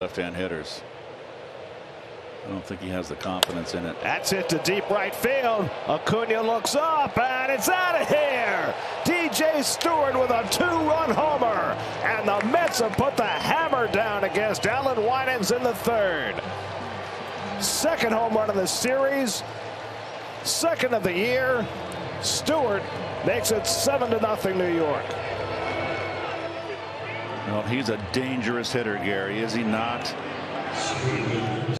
left-hand hitters. I don't think he has the confidence in it. That's it to deep right field. Acuna looks up and it's out of here. DJ Stewart with a two-run homer. And the Mets have put the hammer down against Allan Winans in the third. Second home run of the series. Second of the year. Stewart makes it seven to nothing New York. Well, he's a dangerous hitter, Gary, is he not?